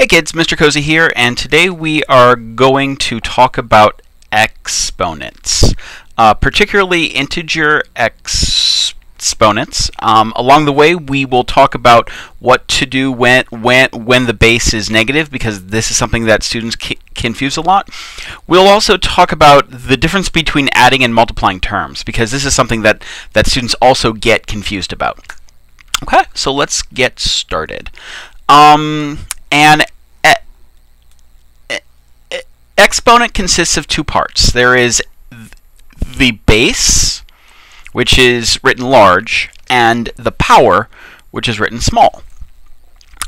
Hey kids, Mr. Kozee here, and today we are going to talk about exponents, uh, particularly integer exponents. Um, along the way, we will talk about what to do when when when the base is negative, because this is something that students confuse a lot. We'll also talk about the difference between adding and multiplying terms, because this is something that that students also get confused about. Okay, so let's get started. Um, and exponent consists of two parts. There is the base, which is written large, and the power, which is written small.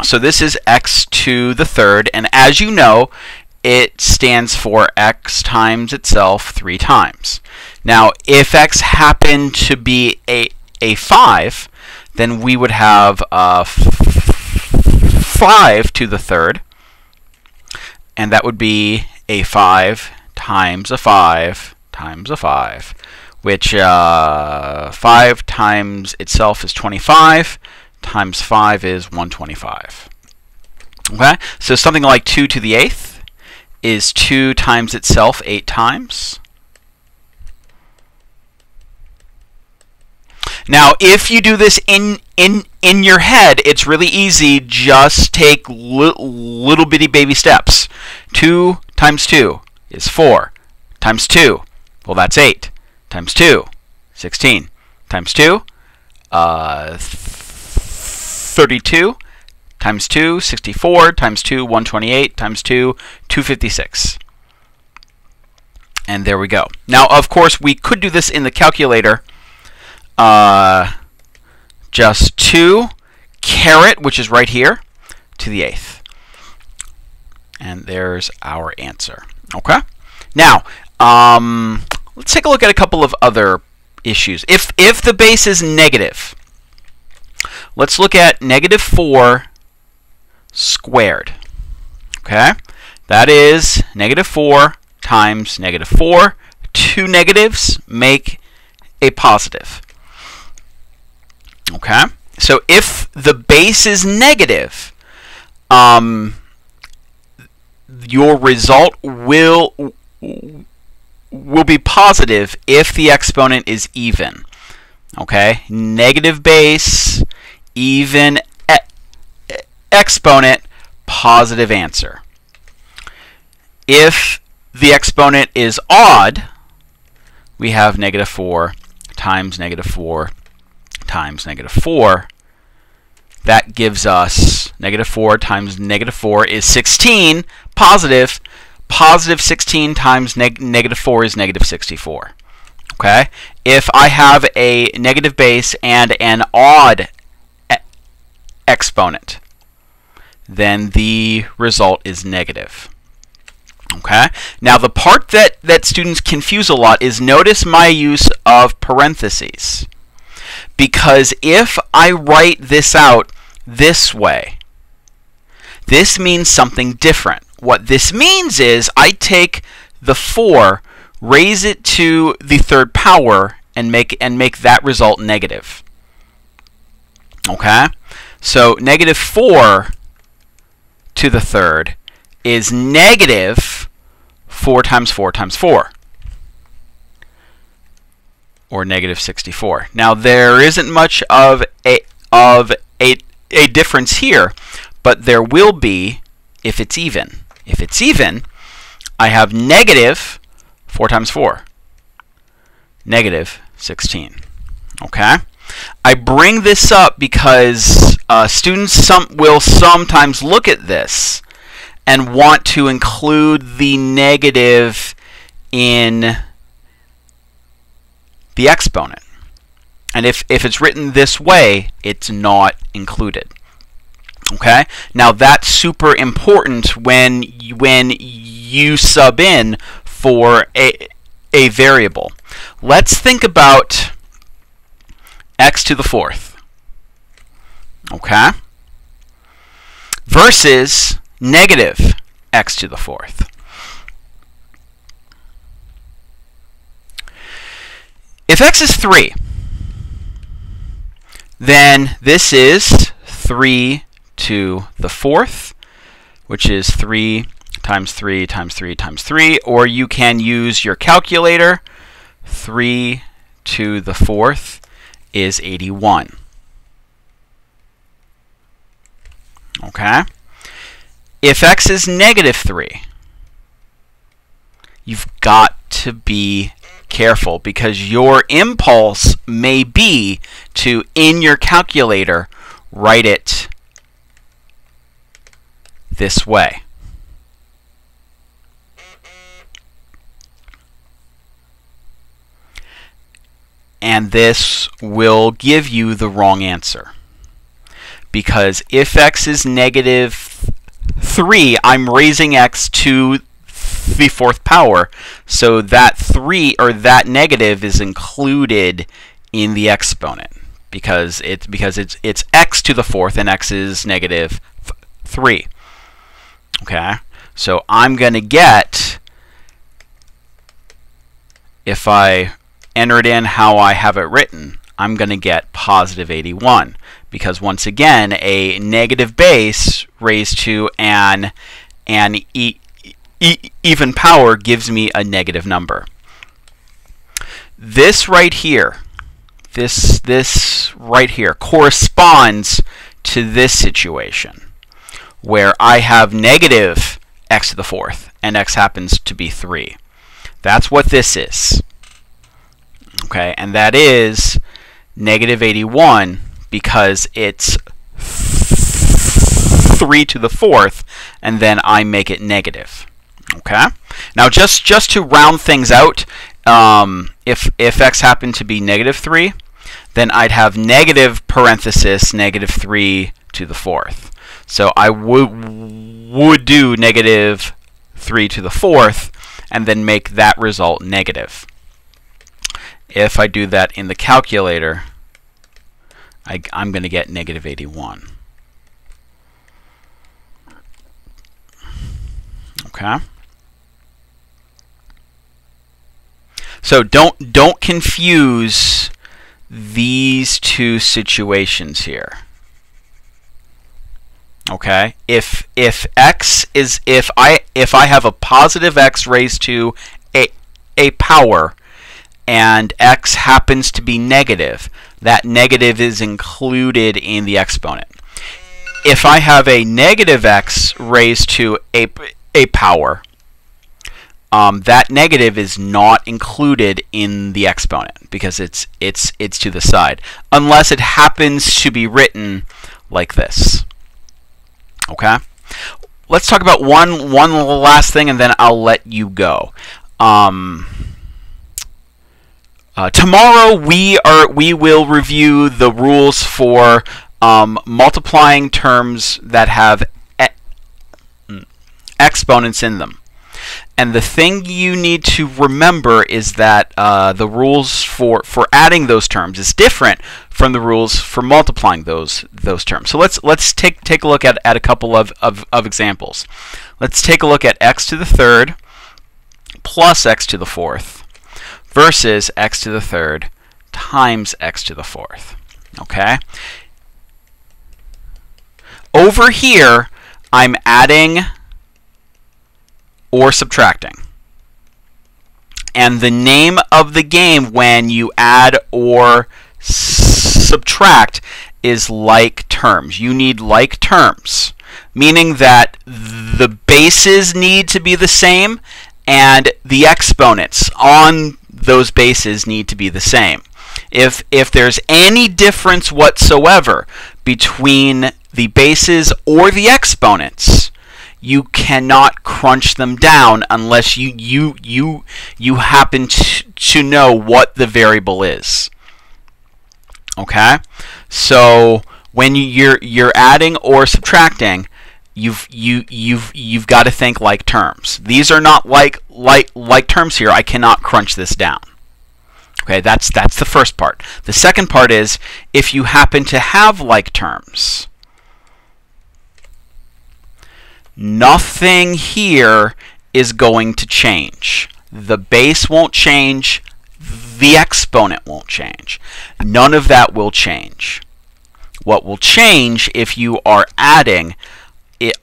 So this is x to the third, and as you know, it stands for x times itself three times. Now, if x happened to be a, a 5, then we would have a 5 to the third, and that would be a 5 times a 5 times a 5, which uh, 5 times itself is 25, times 5 is 125. Okay, so something like 2 to the 8th is 2 times itself 8 times. Now, if you do this in in in your head, it's really easy. Just take li little bitty baby steps. 2 times 2 is 4. Times 2, well, that's 8. Times 2, 16. Times 2, uh, 32. Times 2, 64. Times 2, 128. Times 2, 256. And there we go. Now, of course, we could do this in the calculator. Uh, just 2 caret, which is right here, to the eighth. And there's our answer. Okay? Now, um, let's take a look at a couple of other issues. If, if the base is negative, let's look at negative 4 squared. Okay? That is negative 4 times negative 4. Two negatives make a positive. Okay? So if the base is negative, um, your result will will be positive if the exponent is even. Okay, negative base, even e exponent, positive answer. If the exponent is odd, we have negative 4 times negative 4 times negative 4 that gives us negative 4 times negative 4 is 16, positive. Positive 16 times neg negative 4 is negative 64. Okay? If I have a negative base and an odd e exponent, then the result is negative. Okay? Now the part that, that students confuse a lot is notice my use of parentheses because if I write this out this way, this means something different. What this means is I take the 4, raise it to the third power, and make, and make that result negative. Okay? So negative 4 to the third is negative 4 times 4 times 4 or negative 64. Now there isn't much of a of a a difference here, but there will be if it's even. If it's even, I have negative 4 times 4. Negative 16. Okay? I bring this up because uh, students some, will sometimes look at this and want to include the negative in the exponent. And if, if it's written this way, it's not included. Okay? Now that's super important when when you sub in for a a variable. Let's think about x to the fourth. Okay? Versus negative x to the fourth. If x is 3, then this is 3 to the fourth which is 3 times 3 times 3 times 3, or you can use your calculator. 3 to the fourth is 81. Okay? If x is negative 3, you've got to be careful because your impulse may be to, in your calculator, write it this way. And this will give you the wrong answer. Because if x is negative 3, I'm raising x to the fourth power. So that 3 or that negative is included in the exponent because it's because it's it's x to the fourth and x is negative 3. Okay? So I'm going to get if I enter it in how I have it written, I'm going to get positive 81 because once again, a negative base raised to an an e even power gives me a negative number. This right here, this this right here corresponds to this situation where I have negative x to the fourth and x happens to be 3. That's what this is. Okay, and that is negative 81 because it's 3 to the fourth and then I make it negative. Okay. Now, just just to round things out, um, if if x happened to be negative three, then I'd have negative parenthesis negative three to the fourth. So I would would do negative three to the fourth, and then make that result negative. If I do that in the calculator, I, I'm going to get negative 81. Okay. So don't don't confuse these two situations here. Okay? If if x is if I if I have a positive x raised to a a power and x happens to be negative, that negative is included in the exponent. If I have a negative x raised to a a power um, that negative is not included in the exponent because it's it's it's to the side unless it happens to be written like this. Okay? Let's talk about one one last thing and then I'll let you go. Um, uh, tomorrow we are we will review the rules for um, multiplying terms that have e mm, exponents in them and the thing you need to remember is that uh, the rules for, for adding those terms is different from the rules for multiplying those those terms. So let's let's take take a look at, at a couple of, of, of examples. Let's take a look at x to the third plus x to the fourth versus x to the third times x to the fourth. Okay? Over here, I'm adding or subtracting. And the name of the game when you add or subtract is like terms. You need like terms, meaning that the bases need to be the same and the exponents on those bases need to be the same. If, if there's any difference whatsoever between the bases or the exponents, you cannot crunch them down unless you you you you happen to, to know what the variable is. Okay? So when you're you're adding or subtracting, you've you you've you've got to think like terms. These are not like like like terms here. I cannot crunch this down. Okay, that's that's the first part. The second part is if you happen to have like terms nothing here is going to change. The base won't change. The exponent won't change. None of that will change. What will change if you are adding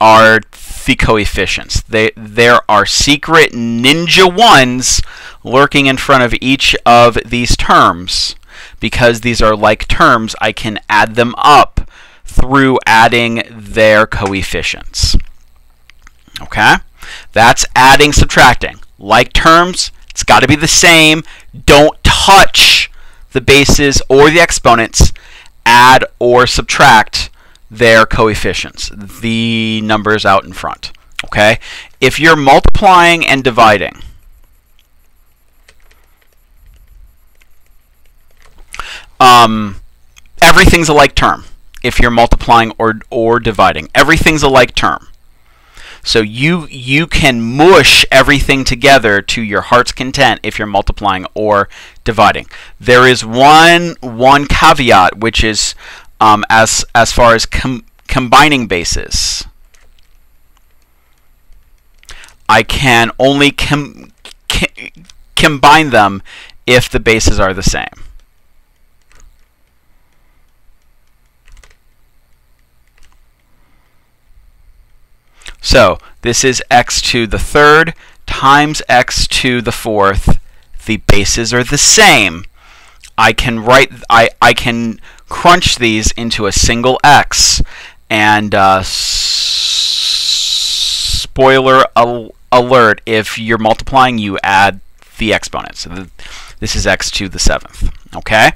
are the coefficients. They, there are secret ninja ones lurking in front of each of these terms. Because these are like terms, I can add them up through adding their coefficients. Okay? That's adding, subtracting. Like terms, it's got to be the same. Don't touch the bases or the exponents. Add or subtract their coefficients, the numbers out in front. Okay? If you're multiplying and dividing, um, everything's a like term if you're multiplying or, or dividing. Everything's a like term. So you you can mush everything together to your heart's content if you're multiplying or dividing. There is one one caveat which is um, as as far as com combining bases. I can only com combine them if the bases are the same. So this is x to the third times x to the fourth. The bases are the same. I can write I, I can crunch these into a single x and uh, spoiler al alert if you're multiplying you add the exponents. So this is x to the seventh. Okay?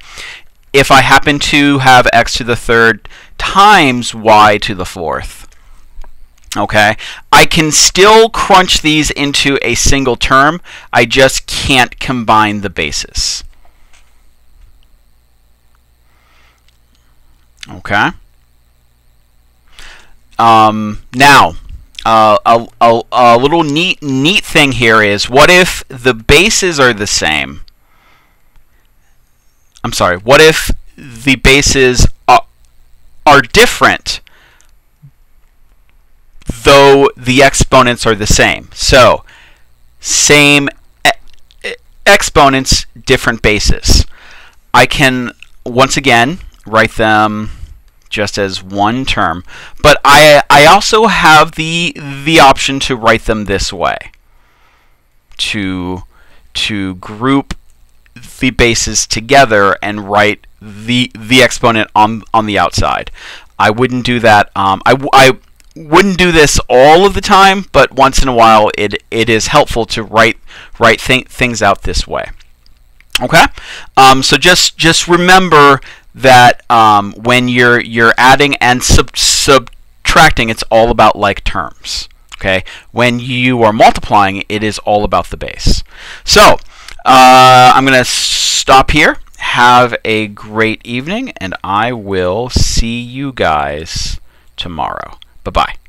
If I happen to have x to the third times y to the fourth, okay? I can still crunch these into a single term. I just can't combine the bases. Okay? Um, now uh, a, a, a little neat neat thing here is what if the bases are the same? I'm sorry what if the bases are, are different though the exponents are the same. So, same exponents, different bases. I can, once again, write them just as one term, but I, I also have the, the option to write them this way, to, to group the bases together and write the, the exponent on, on the outside. I wouldn't do that. Um, I, I, wouldn't do this all of the time, but once in a while it, it is helpful to write write th things out this way. Okay, um, so just just remember that um, when you're you're adding and sub subtracting, it's all about like terms. Okay, when you are multiplying, it is all about the base. So uh, I'm going to stop here. Have a great evening, and I will see you guys tomorrow. Bye bye.